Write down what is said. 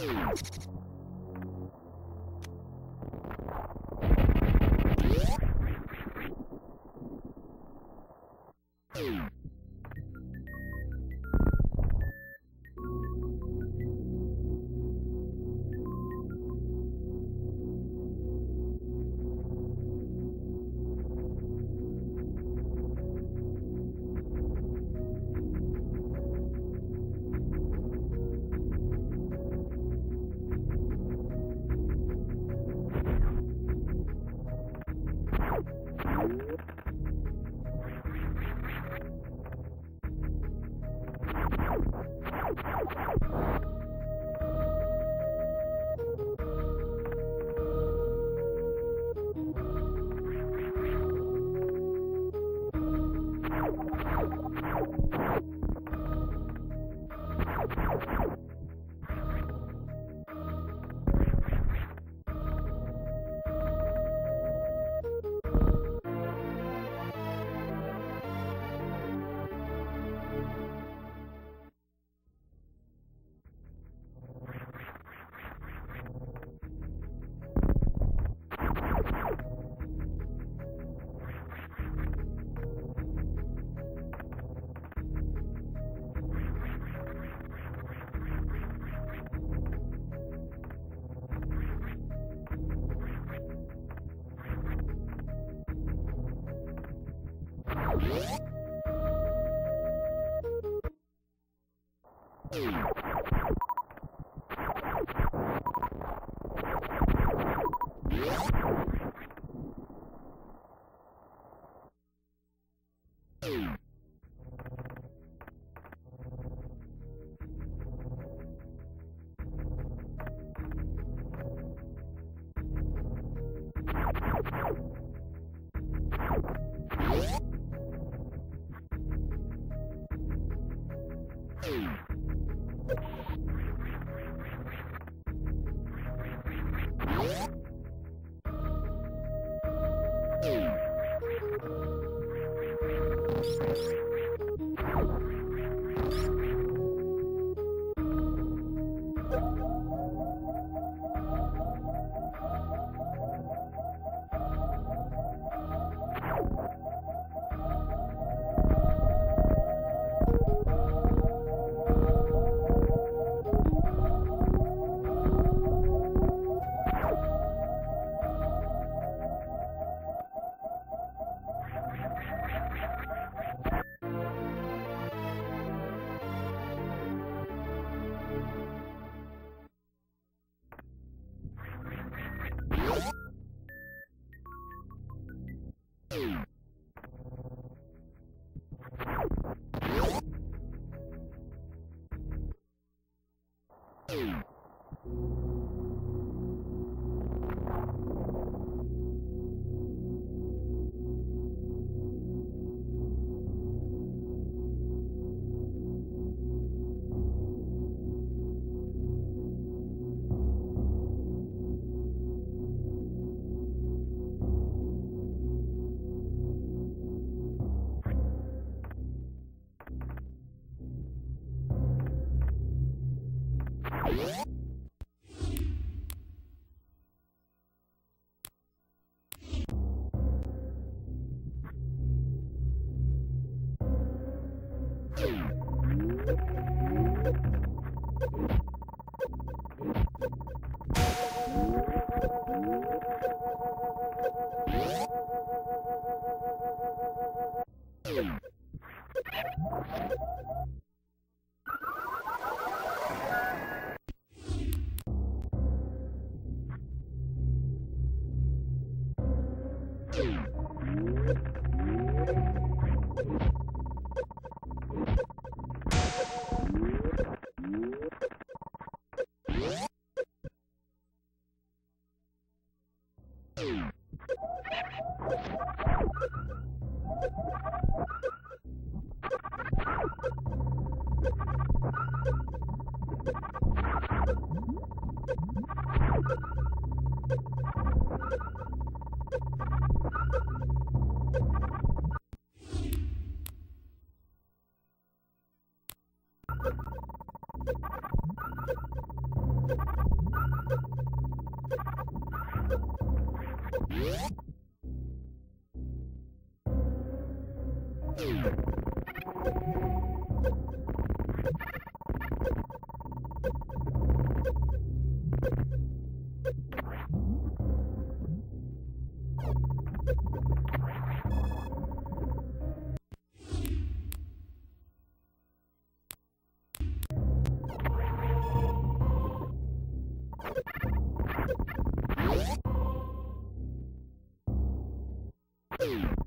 you Thank you. You